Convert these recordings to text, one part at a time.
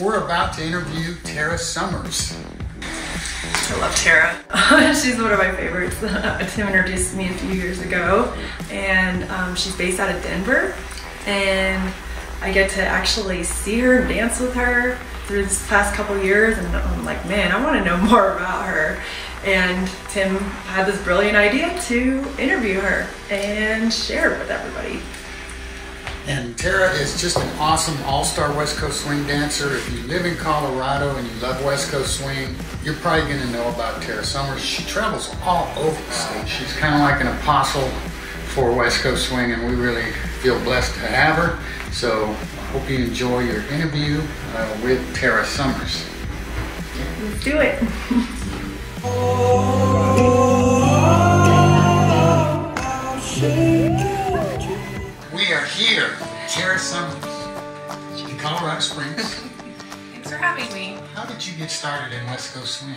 we're about to interview Terra Summers. I love Terra. she's one of my favorites. Tim introduced me a few years ago, and um, she's based out of Denver. And I get to actually see her and dance with her through this past couple years, and I'm like, man, I want to know more about her. And Tim had this brilliant idea to interview her and share it with everybody. And Terra is just an awesome all-star West Coast swing dancer. If you live in Colorado and you love West Coast swing, you're probably going to know about Terra Summers. She travels all over the state. She's kind of like an apostle for West Coast swing, and we really feel blessed to have her. So I hope you enjoy your interview uh, with Terra Summers. Let's do it. here, Terra Summers, in Colorado Springs. Thanks for having me. How did you get started in West Coast swing?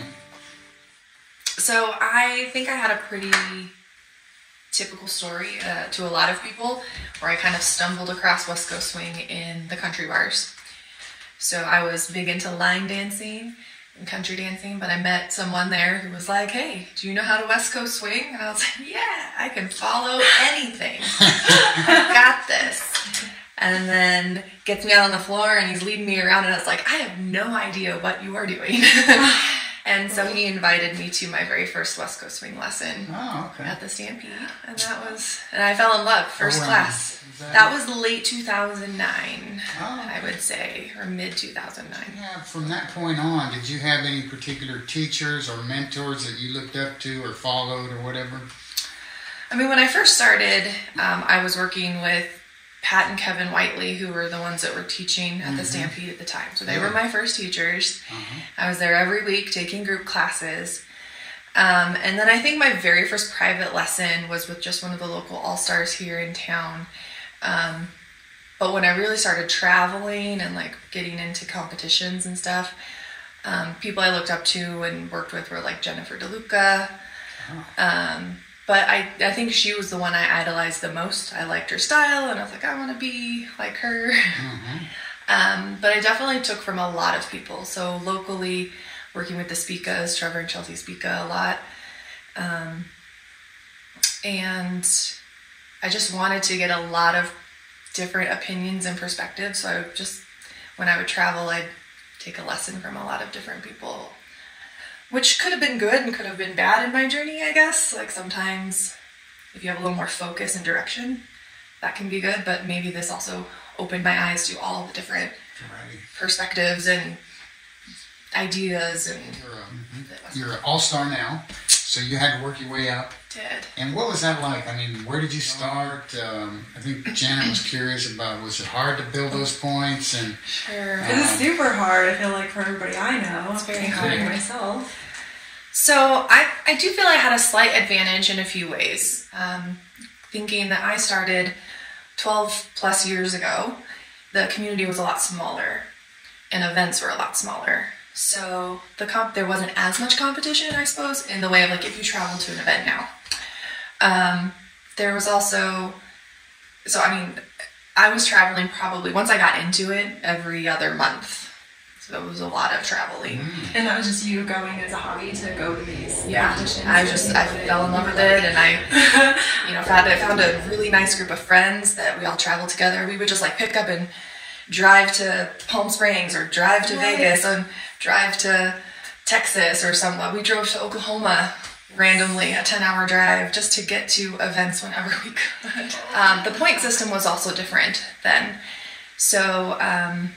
So I think I had a pretty typical story uh, to a lot of people where I kind of stumbled across West Coast swing in the country bars. So I was big into line dancing and country dancing, but I met someone there who was like, "Hey, do you know how to West Coast swing?" And I was like, "Yeah, I can follow anything. I got this." And then gets me out on the floor and he's leading me around, and I was like, "I have no idea what you are doing." and so he invited me to my very first West Coast swing lesson Oh, okay. at the Stampede, and that was, and I fell in love first wow. class. That- That was late 2009, Oh. I would say, or mid 2009. Yeah, from that point on, did you have any particular teachers or mentors that you looked up to or followed or whatever? I mean, when I first started, um, I was working with Pat and Kevin Whiteley, who were the ones that were teaching at the Stampede at the time. So they were my first teachers. I was there every week taking group classes. Um, and then I think my very first private lesson was with just one of the local all stars here in town. Um, but when I really started traveling and like getting into competitions and stuff, um, people I looked up to and worked with were like Jennifer DeLuca. Um, but I, I think she was the one I idolized the most. I liked her style and I was like, I want to be like her. Um, but I definitely took from a lot of people. So locally, working with the Spikas, Trevor and Chelsea Spika a lot. Um, and I just wanted to get a lot of different opinions and perspectives. So I would just, when I would travel, I'd take a lesson from a lot of different people, which could have been good and could have been bad in my journey, I guess. Like sometimes, if you have a little more focus and direction, that can be good. But maybe this also opened my eyes to all the different Right. perspectives and ideas and You're, um, you're an all-star now, so you had to work your way up. did. And what was that like? I mean, where did you start? Um, I think Janet was curious about was it hard to build those points? And Sure. This is super hard, I feel like, for everybody I know. It's very including hard. myself. So I, I do feel I had a slight advantage in a few ways. Um, thinking that I started 12 plus years ago, the community was a lot smaller and events were a lot smaller. So the comp there wasn't as much competition, I suppose, in the way of like if you travel to an event now. Um, there was also, so I mean, I was traveling probably once I got into it every other month. So it was a lot of traveling. And that was just you going as a hobby to go to these Yeah, competitions. I just I fell in love with it, and I, you know, found I found a really nice group of friends that we all traveled together. We would just like pick up and drive to Palm Springs or drive to Nice. Vegas and drive to Texas or somewhere. We drove to Oklahoma randomly, a ten hour drive just to get to events whenever we could. Um, the point system was also different then, so. Um,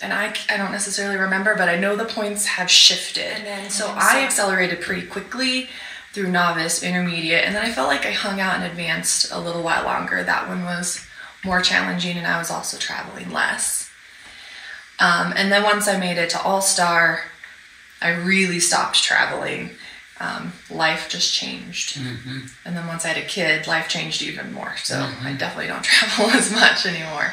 and I, I don't necessarily remember, but I know the points have shifted. And then, so I accelerated pretty quickly through novice, intermediate, and then I felt like I hung out and advanced a little while longer. That one was more challenging, and I was also traveling less. Um, and then once I made it to All Star, I really stopped traveling. Um, life just changed. And then once I had a kid, life changed even more. So I definitely don't travel as much anymore.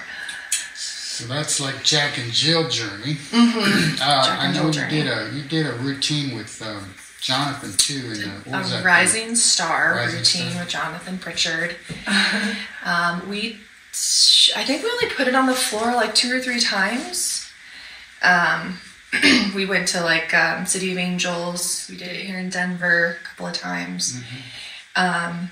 so that's like Jack and Jill journey. uh, I and know Jill you journey. did a you did a routine with um, Jonathan too. In the, what was a that? rising star Rising routine Star. with Jonathan Pritchard. um, we, I think we only put it on the floor like two or three times. Um, we went to like um, City of Angels. We did it here in Denver a couple of times. Um,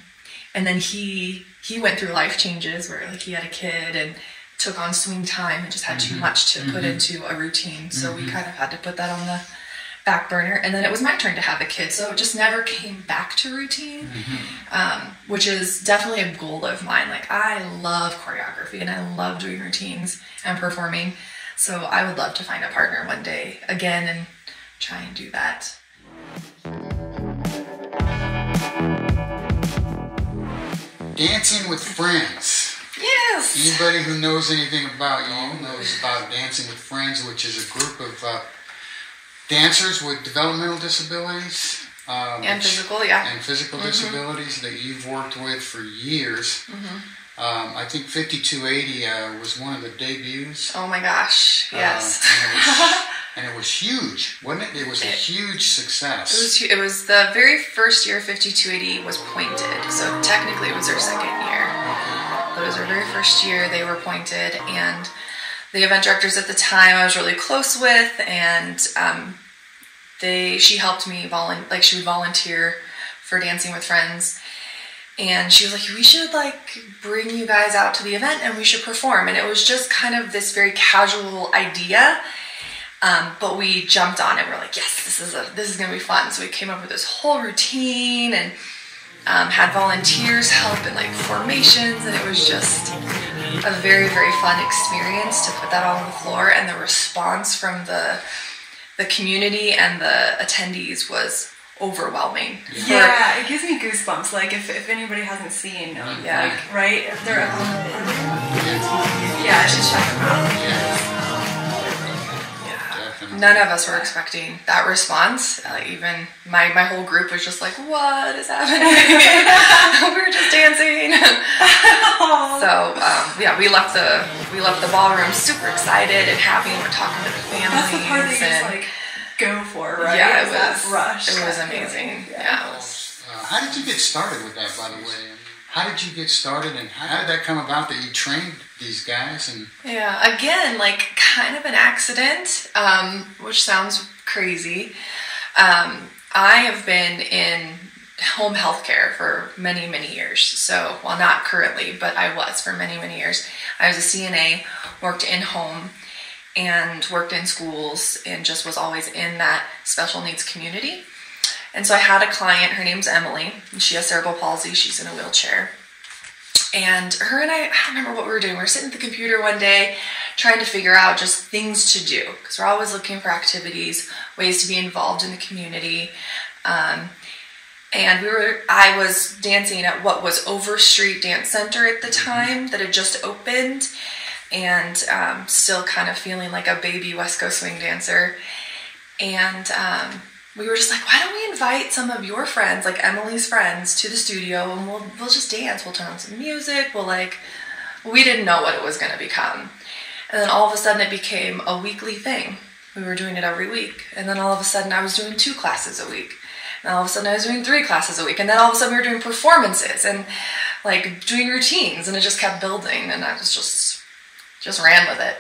and then he he went through life changes where like he had a kid and took on swing time and just had too much to put into a routine. So we kind of had to put that on the back burner. And then it was my turn to have a kid, so it just never came back to routine, um, which is definitely a goal of mine. Like I love choreography and I love doing routines and performing. So I would love to find a partner one day again and try and do that. Dancing with Friends. Yes. Anybody who knows anything about you knows about Dancing with Friends, which is a group of uh, dancers with developmental disabilities. Um, And physical, yeah. and physical disabilities that you've worked with for years. Mm-hmm. Um, I think 5280 uh, was one of the debuts. Oh my gosh. Yes. Uh, and, it was, and it was huge, wasn't it? It was a huge success. It was, it was the very first year 5280 was pointed. So technically it was their second year. But it was their very first year they were pointed. And the event directors at the time I was really close with. And um, they she helped me volunteer, like she would volunteer for Dancing with Friends. And she was like, we should like bring you guys out to the event and we should perform. And it was just kind of this very casual idea. Um, but we jumped on it. We're like, yes, this is a this is gonna be fun. So we came up with this whole routine and um, had volunteers help in like formations, and it was just a very very fun experience to put that on the floor. And the response from the the community and the attendees was overwhelming. For- Yeah, it gives me goosebumps. Like if, if anybody hasn't seen, um, Yeah. like right, if they're yeah, I should check them out. Definitely. None of us were expecting that response. Uh, even my, my whole group was just like, "What is happening? we were just dancing." so um, yeah, we left the we left the ballroom super excited and happy, and we're talking to the families. That's the part that you just and- like go for, right? yeah, Is it that was rush. It was that feeling. amazing. Yeah, it was. Uh, how did you get started with that, by the way? How did you get started, and how did that come about that you trained these guys? And Yeah, again, like kind of an accident, um, which sounds crazy. Um, I have been in home health care for many, many years. So, well, not currently, but I was for many, many years. I was a CNA, worked in home, and worked in schools, and just was always in that special needs community. And so I had a client, her name's Emily, and she has cerebral palsy. She's in a wheelchair. And her and I, I don't remember what we were doing. We were sitting at the computer one day trying to figure out just things to do because we're always looking for activities, ways to be involved in the community. Um, and we were, I was dancing at what was Overstreet Dance Center at the time that had just opened and um, still kind of feeling like a baby West Coast swing dancer. And um, we were just like, why don't we invite some of your friends, like Emily's friends, to the studio and we'll we'll just dance. We'll turn on some music. We'll like, we didn't know what it was going to become. And then all of a sudden it became a weekly thing. We were doing it every week. And then all of a sudden I was doing two classes a week. And all of a sudden I was doing three classes a week. And then all of a sudden we were doing performances and like doing routines. And it just kept building. And I was just, just ran with it.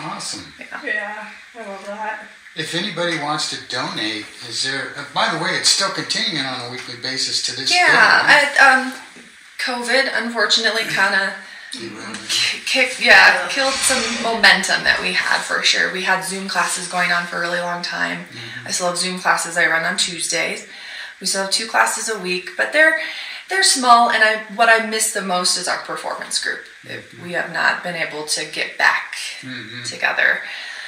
awesome. Yeah, I love that. If anybody wants to donate, is there? Uh, by the way, it's still continuing on a weekly basis to this day. Yeah, right? I, um, COVID unfortunately kind of Derailed. kicked, yeah, killed some momentum that we had for sure. We had Zoom classes going on for a really long time. I still have Zoom classes I run on Tuesdays. We still have two classes a week, but they're they're small. And I what I miss the most is our performance group. We have not been able to get back together.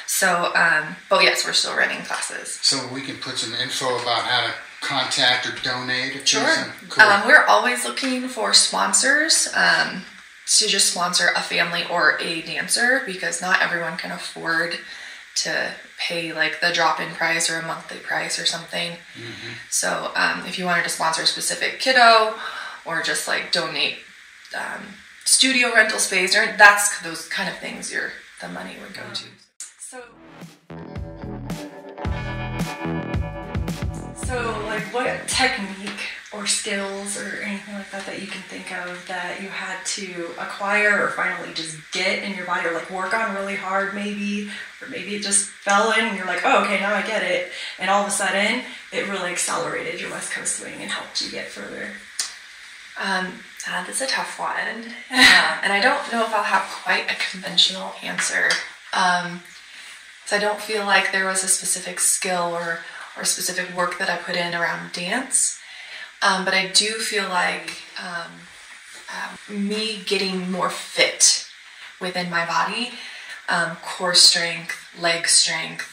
So, um, but yes, we're still running classes. So we can put some info about how to contact or donate. Sure. Cool. Um, we're always looking for sponsors um, to just sponsor a family or a dancer because not everyone can afford to pay like the drop-in price or a monthly price or something. So um, if you wanted to sponsor a specific kiddo or just like donate um, studio rental space or that's those kind of things your the money would go to. So, so like, what technique or skills or anything like that that you can think of that you had to acquire or finally just get in your body or like work on really hard maybe or maybe it just fell in and you're like oh okay now i get it and all of a sudden it really accelerated your west coast swing and helped you get further um, that's a tough one. Uh, and i don't know if i'll have quite a conventional answer. Um, so i don't feel like there was a specific skill or or specific work that i put in around dance. Um, but I do feel like um, uh, me getting more fit within my body, um, core strength, leg strength,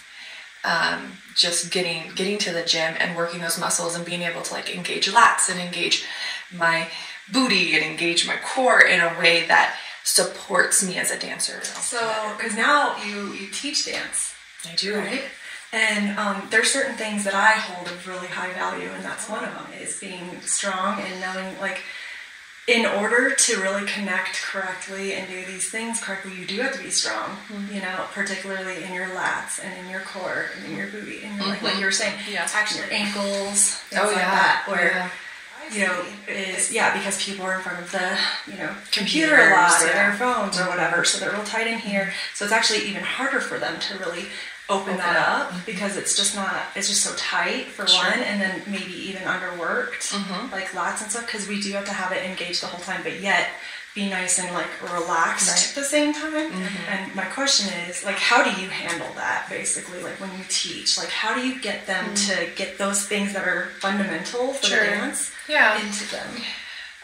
um, just getting getting to the gym and working those muscles and being able to like engage lats and engage my booty and engage my core in a way that supports me as a dancer. So, because now you you teach dance, I do. Right? And um, there's certain things that I hold of really high value, and that's one of them is being strong and knowing like in order to really connect correctly and do these things correctly, you do have to be strong. Mm-hmm. You know, particularly in your lats and in your core and in your booty and mm-hmm. like what you were saying, yeah. actually your ankles, things oh, like yeah. that, where. Yeah. You know, is yeah, because people are in front of the you know computer a lot or their phones or whatever, so they're real tight in here. So it's actually even harder for them to really open, that up mm-hmm. because it's just not it's just so tight for sure. one and then maybe even underworked mm-hmm. like lats and stuff because we do have to have it engaged the whole time but yet be nice and like relaxed right. at the same time mm-hmm. and my question is like how do you handle that basically like when you teach like how do you get them mm-hmm. to get those things that are fundamental for sure. the dance yeah. into them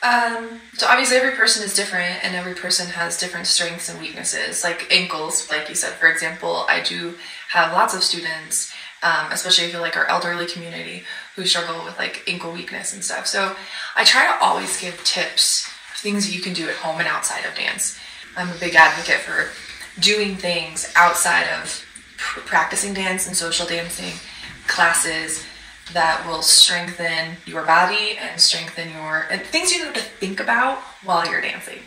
um, so obviously every person is different and every person has different strengths and weaknesses. Like ankles, like you said, for example, I do have lots of students, um, especially if you like our elderly community, who struggle with like ankle weakness and stuff. So I try to always give tips, things you can do at home and outside of dance. I'm a big advocate for doing things outside of pr- practicing dance and social dancing classes that will strengthen your body and strengthen your and things you have to think about while you're dancing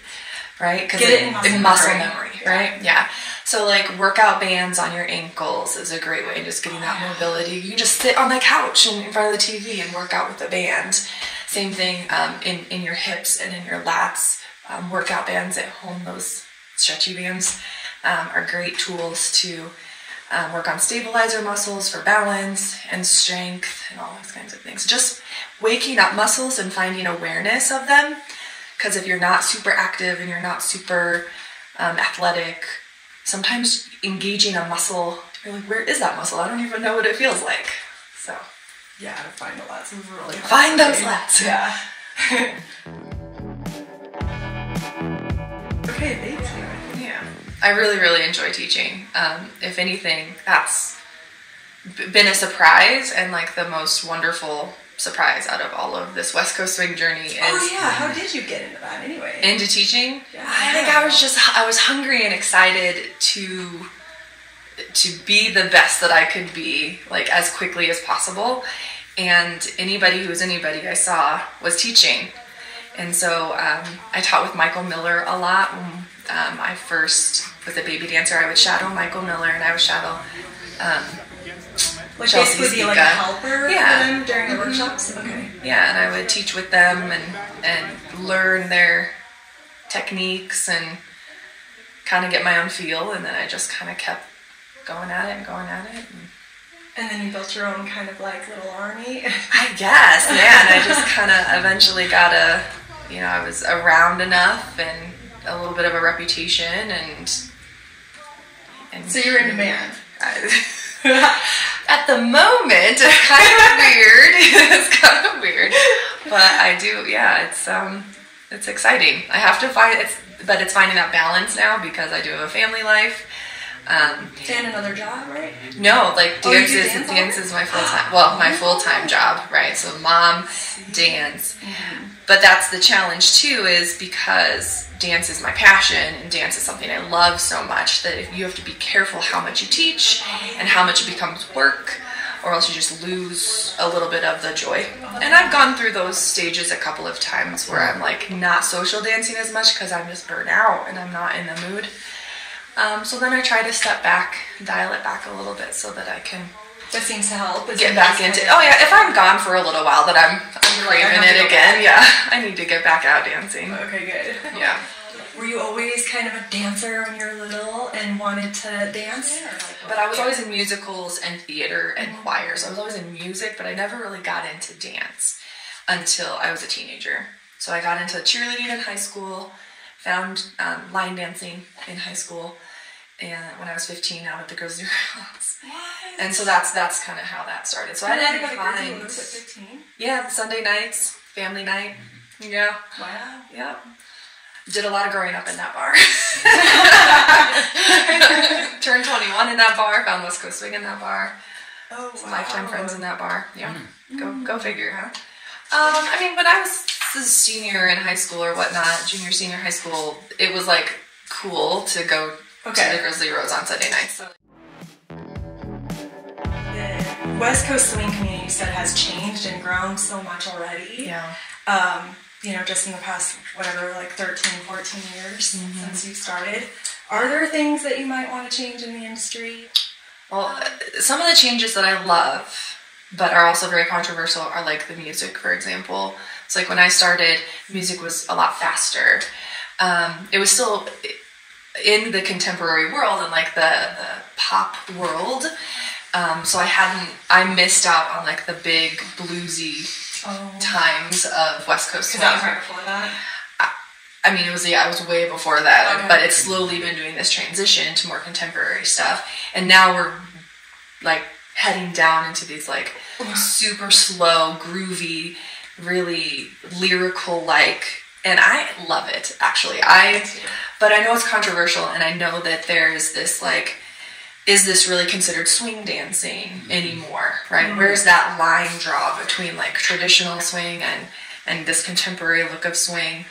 right? Because it, in muscle, muscle memory, memory right? Yeah. So like workout bands on your ankles is a great way just getting that mobility. You can just sit on the couch and in front of the tv and work out with a band same thing um, in, in your hips and in your lats um, workout bands at home those stretchy bands um, are great tools to um, work on stabilizer muscles for balance and strength and all those kinds of things. Just waking up muscles and finding awareness of them. Because if you're not super active and you're not super um, athletic, sometimes engaging a muscle, you're like, where is that muscle? I don't even know what it feels like. So, yeah, to find the lats is really hard. Find those lats. Yeah. okay, thank you. Yeah. I really, really enjoy teaching. Um, if anything, that's been a surprise and like the most wonderful surprise out of all of this West Coast swing journey. Is oh yeah, how did you get into that anyway? Into teaching? Yeah. I think I was just I was hungry and excited to to be the best that I could be, like as quickly as possible. And anybody who was anybody I saw was teaching. And so um, I taught with Michael Miller a lot um, I first was a baby dancer. I would shadow Michael Miller and I would shadow um, like Chelsea basically be like a helper yeah. for them during the mm-hmm. workshops. Okay. Yeah, and I would teach with them and and learn their techniques and kind of get my own feel, and then I just kind of kept going at it and going at it. And, and then you built your own kind of like little army. I guess, yeah. And I just kind of eventually got a, you know, I was around enough and a little bit of a reputation and and so you're in demand. at the moment, it's kind of weird. it's kind of weird, but I do. Yeah, it's um, it's exciting. I have to find it's, but it's finding that balance now because I do have a family life. Um, and another job, right? No, like oh, dance is dance, dance is my full time. Well, my full time job, right? So mom, dance. Mm-hmm. But that's the challenge too, is because dance is my passion and dance is something I love so much that if you have to be careful how much you teach and how much it becomes work or else you just lose a little bit of the joy. And I've gone through those stages a couple of times where I'm like not social dancing as much because I'm just burnt out and I'm not in the mood. Um, so then I try to step back, dial it back a little bit so that I can that seems to help. is get back into. just Oh yeah, if I'm gone for a little while, then I'm I'm Right, craving it go again. Yeah, I need to get back out dancing. Okay, good. Yeah. Were you always kind of a dancer when you were little and wanted to dance? Yeah. But I was always in musicals and theater and choirs. I was always in music, but I never really got into dance until I was a teenager. So I got into cheerleading in high school, found um, line dancing in high school, and when I was 15, out at the Grizzly Rose. And so that's that's kind of how that started. So I didn't find, 15. yeah, Sunday nights, family night, yeah, Wow. yeah. Did a lot of growing up in that bar. Turned 21 in that bar. Found West Coast Swing in that bar. Oh, Some lifetime friends in that bar. Yeah. Go go figure, huh? Um, I mean, when I was a senior in high school or whatnot, junior, senior high school, it was like cool to go Okay. the Grizzly Rose on Sunday nights. The West Coast swing community you said has changed and grown so much already. Yeah. Um, you know, just in the past, whatever, like 13, 14 years Mm-hmm. since you started. Are there things that you might want to change in the industry? Well, uh, some of the changes that I love, but are also very controversial, are like the music, for example. It's like when I started, music was a lot faster. Um, it was still in the contemporary world and like the, the pop world. Um, so I hadn't, I missed out on like the big bluesy Oh. times of West Coast Because that was right before that. I mean, it was yeah, it was way before that, Okay. but it's slowly been doing this transition to more contemporary stuff, and now we're like heading down into these like super slow, groovy, really lyrical like, and I love it actually. I, but I know it's controversial, and I know that there's this like. Is this really considered swing dancing anymore? Right? Where's that line draw between like traditional swing and and this contemporary look of swing?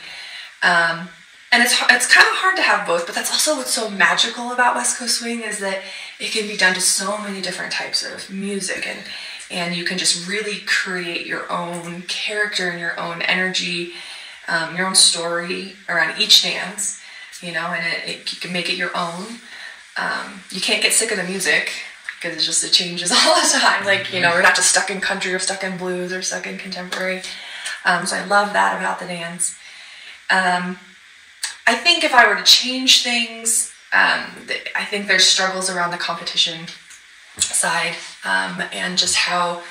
Um, and it's it's kind of hard to have both, but that's also what's so magical about West Coast swing is that it can be done to so many different types of music, and and you can just really create your own character and your own energy, um, your own story around each dance, you know, and it, it you can make it your own. Um, you can't get sick of the music because it's just it changes all the time. Like you know, we're not just stuck in country or stuck in blues or stuck in contemporary. Um, so I love that about the dance. Um, I think if I were to change things, um, I think there's struggles around the competition side um, and just how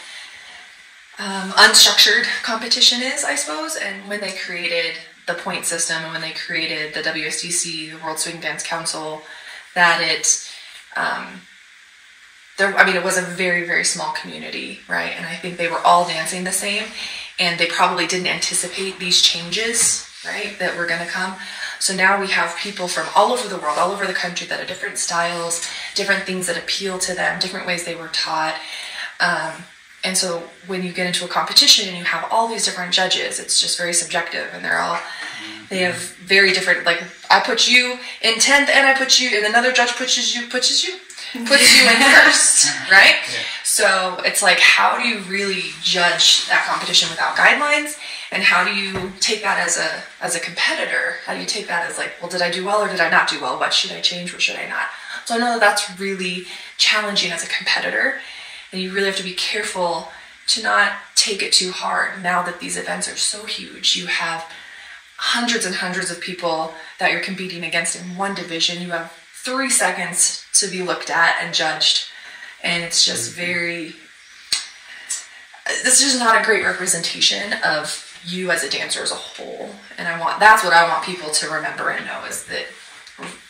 um, unstructured competition is, I suppose. And when they created the point system and when they created the WSDC, the World Swing Dance Council, that it, um, there, I mean, it was a very, very small community, right? And I think they were all dancing the same, and they probably didn't anticipate these changes, right, that were going to come. So now we have people from all over the world, all over the country that are different styles, different things that appeal to them, different ways they were taught. Um, and so when you get into a competition and you have all these different judges, it's just very subjective, and they're all they have very different. Like I put you in tenth, and I put you, and another judge pushes you, pushes you, puts you in first, right? So it's like, how do you really judge that competition without guidelines? And how do you take that as a as a competitor? How do you take that as like, well, did I do well or did I not do well? What should I change? What should I not? So I know that that's really challenging as a competitor, and you really have to be careful to not take it too hard. Now that these events are so huge, you have hundreds and hundreds of people that you're competing against in one division. You have three seconds to be looked at and judged, and it's just mm-hmm. very. This is not a great representation of you as a dancer as a whole, and I want that's what I want people to remember and know is that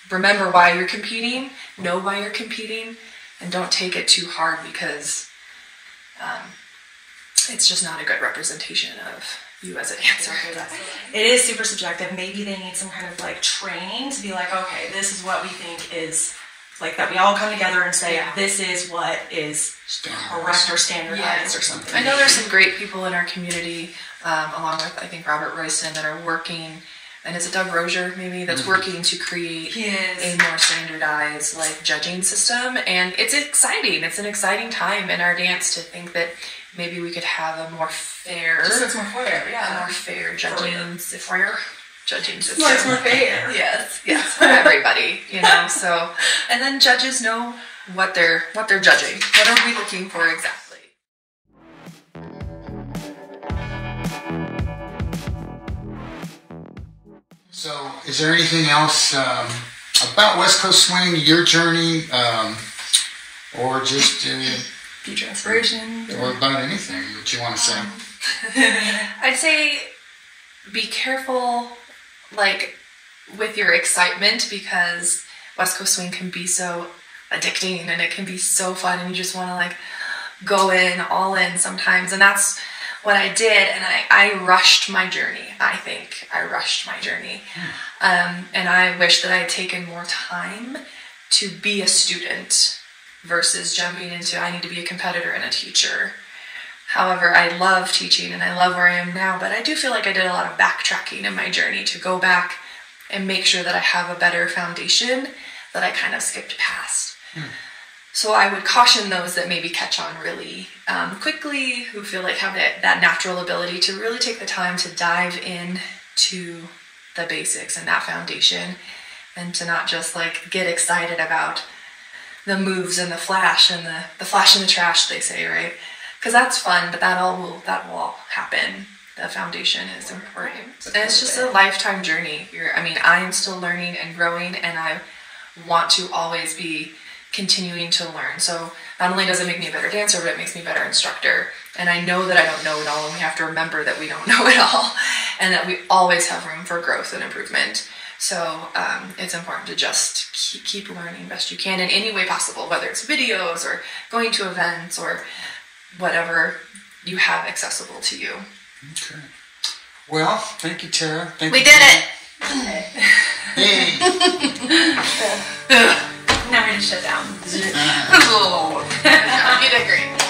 remember why you're competing, know why you're competing, and don't take it too hard because um, it's just not a good representation of you as a dancer. It is super subjective. Maybe they need some kind of like training to be like, okay, this is what we think is like that. We all come together and say, Yeah. this is what is correct or standardized or something. I know there's some great people in our community, um, along with I think Robert Royston, that are working, and is it Doug Rozier maybe that's mm-hmm. working to create a more standardized like judging system, and it's exciting. It's an exciting time in our dance to think that maybe we could have a more fair, Just it's more fair, a yeah. more fair judging system. Judging system. More, it's more fair. Yes, yes, for everybody, you know. So, and then judges know what they're what they're judging. What are we looking for exactly? So, is there anything else um, about West Coast Swing, your journey, um, or just uh, Future aspirations. or about anything that you want to say? I'd say be careful, like with your excitement, because West Coast Swing can be so addicting and it can be so fun, and you just want to like go in all in sometimes, and that's what I did, and I, I rushed my journey. I think I rushed my journey, um, and I wish that I had taken more time to be a student versus jumping into I need to be a competitor and a teacher. However, I love teaching and I love where I am now, but I do feel like I did a lot of backtracking in my journey to go back and make sure that I have a better foundation that I kind of skipped past. So I would caution those that maybe catch on really um, quickly, who feel like have that, that natural ability to really take the time to dive in to the basics and that foundation, and to not just like get excited about the moves and the flash and the, the flash in the trash they say right? Because that's fun but that all will that will all happen. The foundation is important. and it's just a lifetime journey. You're i mean i am still learning and growing and i want to always be continuing to learn so not only does it make me a better dancer but it makes me a better instructor and i know that i don't know it all and we have to remember that we don't know it all and that we always have room for growth and improvement so um, it's important to just keep, keep learning best you can in any way possible, whether it's videos or going to events or whatever you have accessible to you. Okay. Well, thank you, Terra. Thank We you did it! Yay. Now we're gonna shut down. you did great.